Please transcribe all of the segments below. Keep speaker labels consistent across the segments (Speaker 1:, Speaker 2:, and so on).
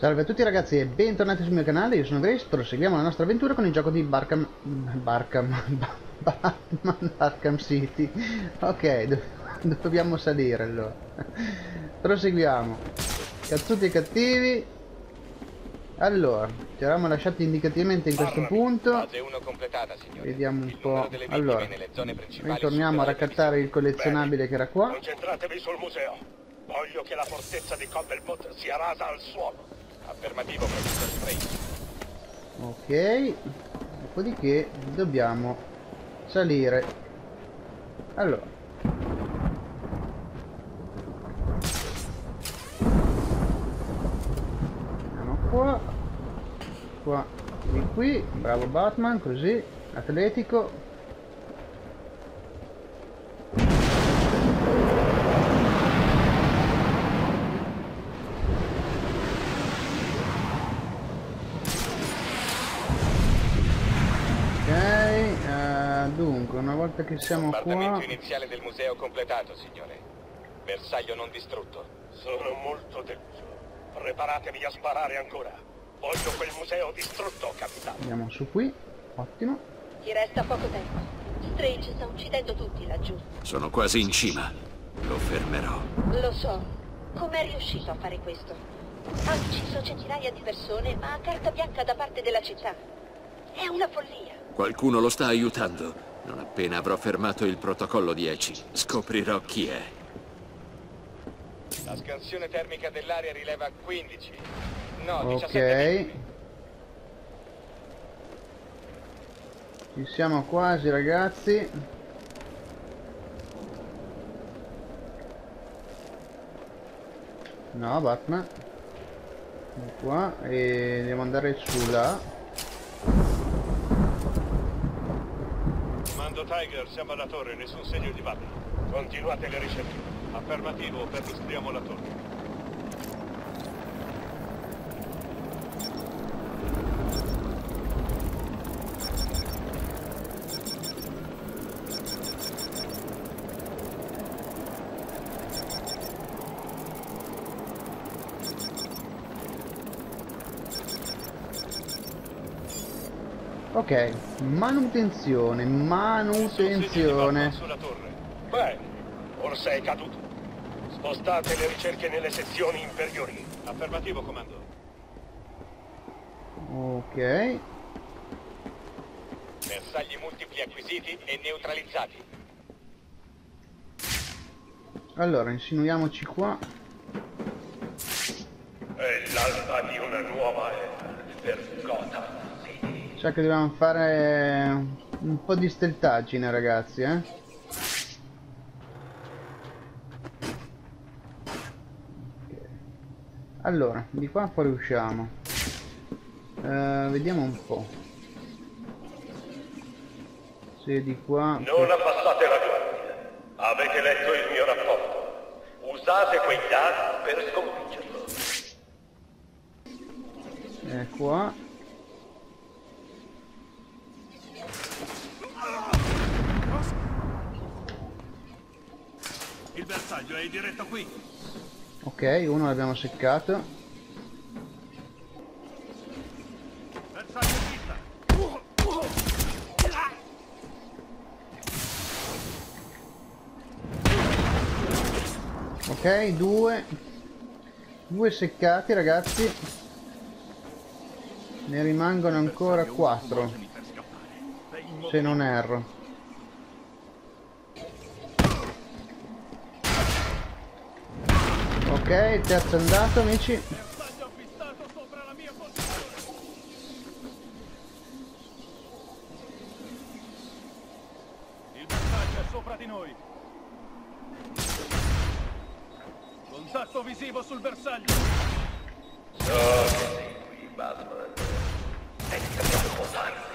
Speaker 1: Salve a tutti ragazzi e bentornati sul mio canale, io sono Grace, proseguiamo la nostra avventura con il gioco di Barkham... Barkham... Batman Arkham City. Ok, do dobbiamo salire allora. Proseguiamo. Cazzuti e cattivi. Allora, ci eravamo lasciati indicativamente in questo punto. Vediamo un po'. Allora, ritorniamo a raccattare il collezionabile che era qua.
Speaker 2: Concentratevi sul museo. Voglio che la fortezza di Cobblepot sia rasa al suolo. Affermativo, professor Strange.
Speaker 1: Ok, dopodiché dobbiamo salire. Allora. Andiamo qua. Qua, di qui, bravo Batman, così, atletico, una volta che siamo qua...
Speaker 2: iniziale del museo completato, signore. Bersaglio non distrutto. Sono molto deluso. Preparatevi a sparare ancora. Voglio quel museo distrutto, capitano.
Speaker 1: Andiamo su qui. Ottimo.
Speaker 3: Ti resta poco tempo. Strange sta uccidendo tutti laggiù.
Speaker 4: Sono quasi in cima. Lo fermerò.
Speaker 3: Lo so. Com'è riuscito a fare questo? Ha ucciso centinaia di persone, ma a carta bianca da parte della città. È una follia.
Speaker 4: Qualcuno lo sta aiutando. Non appena avrò fermato il protocollo 10, scoprirò chi è.
Speaker 2: La scansione termica dell'aria rileva 15. No,
Speaker 1: 17 Ok. Ci siamo quasi ragazzi. No, Batman. Qua e devo andare su là.
Speaker 2: Tiger, siamo alla torre, nessun segno di Batman. Continuate le ricerche. Affermativo, perlustriamo la torre.
Speaker 1: Ok, manutenzione, manutenzione.
Speaker 2: Beh, forse è caduto. Spostate le ricerche nelle sezioni inferiori. Affermativo, comando.
Speaker 1: Ok.
Speaker 2: Bersagli multipli acquisiti e neutralizzati.
Speaker 1: Allora, insinuiamoci qua.
Speaker 2: È l'alba di una nuova era per Gotham.
Speaker 1: Sa che dobbiamo fare un po' di steltaggine ragazzi eh. Allora, di qua fuori usciamo. Uh, Vediamo un po' Se di qua...
Speaker 2: Non abbassate la guardia. Avete letto il mio rapporto. Usate quei dati per sconfiggerlo.
Speaker 1: E qua
Speaker 2: Il bersaglio è diretto qui.
Speaker 1: Ok, uno l'abbiamo seccato.
Speaker 2: Bersaglio vista.
Speaker 1: Ok, due. Due seccati ragazzi. Ne rimangono ancora quattro. Se non erro. Ok, terzo andato amici. Il
Speaker 2: bersaglio è sopra di noi. Contatto visivo sul bersaglio. So che sei qui, Batman. È troppo tardi.
Speaker 1: Ok,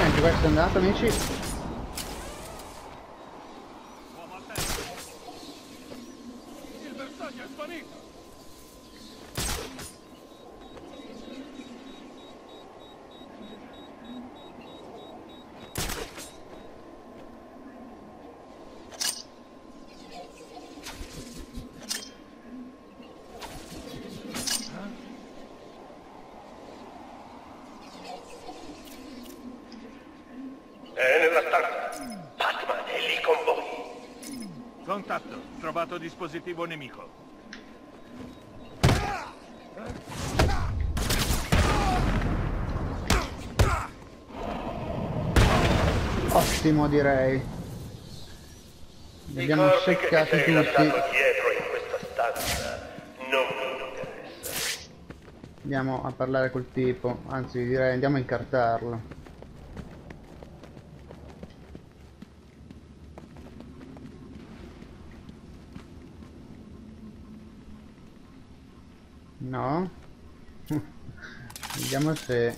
Speaker 1: anche questo è andato amici. Il bersaglio è sparito.
Speaker 5: Contatto, trovato dispositivo nemico.
Speaker 1: Ottimo direi. Li abbiamo seccati tutti. Andiamo a parlare col tipo. Anzi direi andiamo a incartarlo. No? Vediamo se,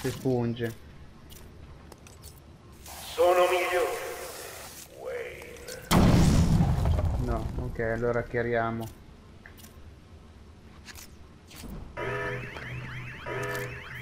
Speaker 1: se funge.
Speaker 5: Sono migliore. Wayne.
Speaker 1: No, ok, allora chiariamo.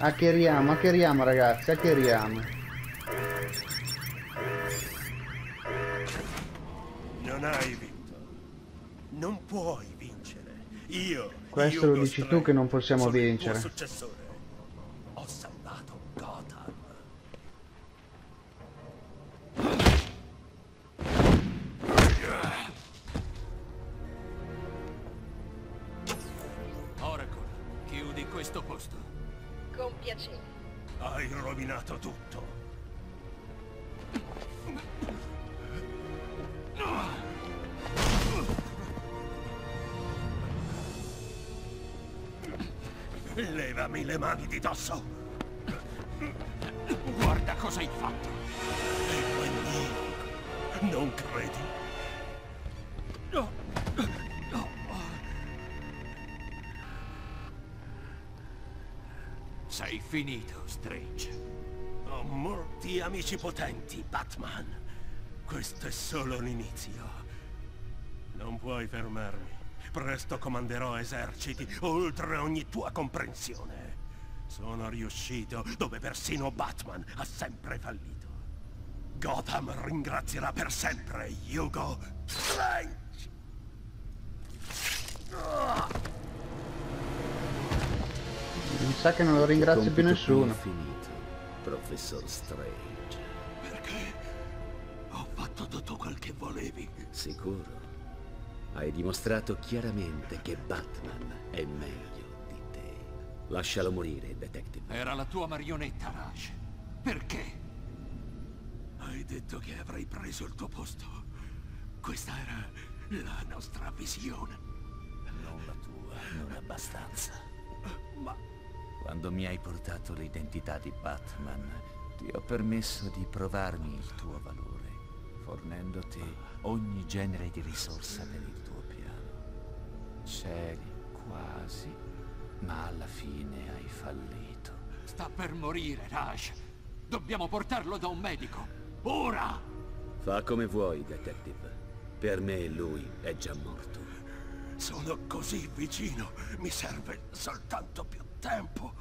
Speaker 1: Hackeriamo, hackeriamo ragazzi, hackeriamo.
Speaker 5: Non hai vinto. Non puoi vincere. Io.
Speaker 1: Questo lo dici tu che non possiamo vincere.
Speaker 5: successore. Ho salvato Gotham.
Speaker 6: Oracle, chiudi questo posto.
Speaker 3: Con piacere.
Speaker 5: Hai rovinato tutto. Levami le mani di dosso.
Speaker 6: Guarda cosa hai fatto.
Speaker 5: È magnifico. Non credi?
Speaker 6: Sei finito, Strange.
Speaker 5: Ho molti amici potenti, Batman. Questo è solo l'inizio. Non puoi fermarmi. Presto comanderò eserciti oltre ogni tua comprensione. Sono riuscito dove persino Batman ha sempre fallito. Gotham ringrazierà per sempre Hugo Strange.
Speaker 1: Mi sa che non lo ringrazio più nessuno.
Speaker 7: finito, professor Strange.
Speaker 5: Perché ho fatto tutto quel che volevi.
Speaker 7: Sicuro? Hai dimostrato chiaramente che Batman è meglio di te. Lascialo morire, detective.
Speaker 6: Era la tua marionetta, Raj. Perché?
Speaker 5: Hai detto che avrei preso il tuo posto. Questa era la nostra visione.
Speaker 8: Non la tua, non abbastanza.
Speaker 5: Ma
Speaker 8: Quando mi hai portato l'identità di Batman, ti ho permesso di provarmi il tuo valore, fornendoti ogni genere di risorsa per il tuo piano. C'eri quasi, ma alla fine hai fallito.
Speaker 6: Sta per morire, Raj. Dobbiamo portarlo da un medico. Ora!
Speaker 7: Fa come vuoi, detective. Per me lui è già morto.
Speaker 5: sono così vicino. Mi serve soltanto più tempo.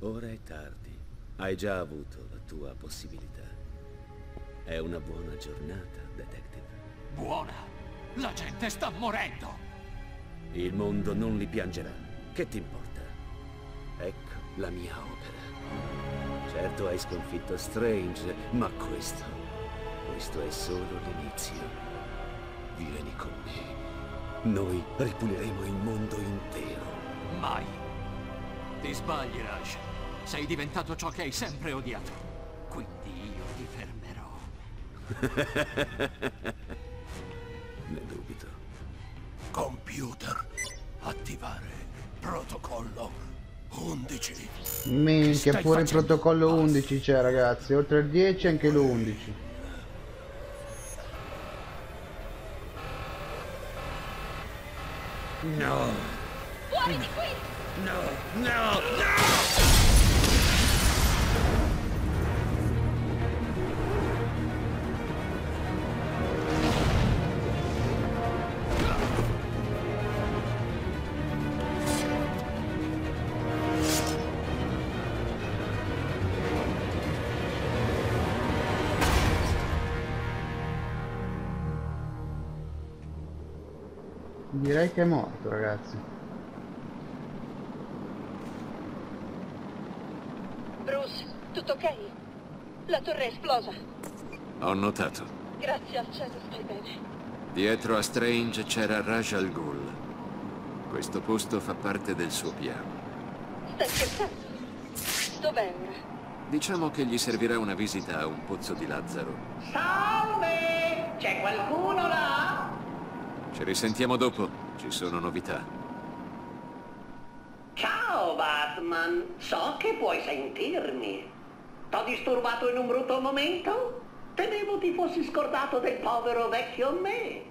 Speaker 7: Ora è tardi. Hai già avuto la tua possibilità. È una buona giornata, detective.
Speaker 6: Buona! La gente sta morendo!
Speaker 7: Il mondo non li piangerà. Che ti importa? Ecco la mia opera. Certo hai sconfitto Strange, ma questo... Questo è solo l'inizio. Vieni con me. Noi ripuliremo il mondo intero.
Speaker 6: Mai. Ti sbagli, Raj. Sei diventato ciò che hai sempre odiato. Quindi.
Speaker 7: Ne dubito.
Speaker 5: Computer. Attivare. Protocollo 11.
Speaker 1: Minchia,
Speaker 5: Stai
Speaker 1: pure il protocollo
Speaker 5: pazzo.
Speaker 1: 11 c'è ragazzi, oltre il 10 anche l'11. Direi che è morto ragazzi.
Speaker 3: Bruce, tutto ok? La torre è esplosa.
Speaker 6: Ho notato.
Speaker 3: Grazie al cielo stai bene.
Speaker 4: Dietro a Strange c'era Raj Al Ghul. Questo posto fa parte del suo piano.
Speaker 3: Stai scherzando? Dov'è ora?
Speaker 4: Diciamo che gli servirà una visita a un pozzo di Lazzaro.
Speaker 9: Salve! C'è qualcuno là?
Speaker 4: Ci risentiamo dopo, ci sono novità.
Speaker 9: Ciao Batman, so che puoi sentirmi. T'ho disturbato in un brutto momento? Temevo ti fossi scordato del povero vecchio me.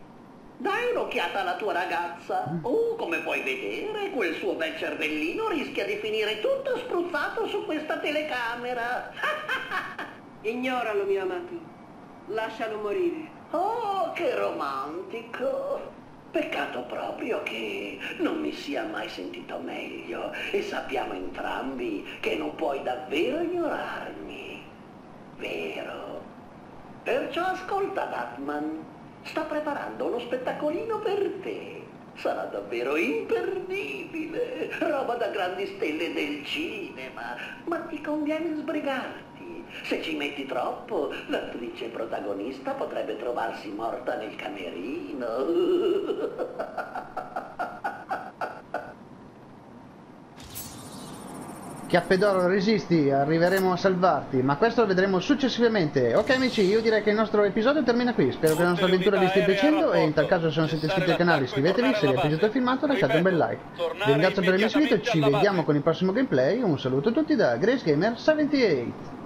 Speaker 9: Dai un'occhiata alla tua ragazza. Oh, come puoi vedere, quel suo bel cervellino rischia di finire tutto spruzzato su questa telecamera.
Speaker 10: Ignoralo, mio amato. Lascialo morire.
Speaker 9: Oh, che romantico! Peccato proprio che non mi sia mai sentito meglio e sappiamo entrambi che non puoi davvero ignorarmi. Vero? Perciò ascolta, Batman. Sta preparando uno spettacolino per te. Sarà davvero imperdibile. Roba da grandi stelle del cinema. Ma ti conviene sbrigarti. Se ci metti troppo, l'attrice protagonista potrebbe trovarsi morta nel camerino.
Speaker 1: Chiappe d'oro, resisti, arriveremo a salvarti, ma questo lo vedremo successivamente. Ok amici, io direi che il nostro episodio termina qui, spero che la nostra avventura vi stia piacendo e in tal caso se non siete iscritti al canale iscrivetevi, se vi è piaciuto il filmato lasciate un bel like. Vi ringrazio per avermi seguito, ci vediamo con il prossimo gameplay, un saluto a tutti da Grace Gamer 78.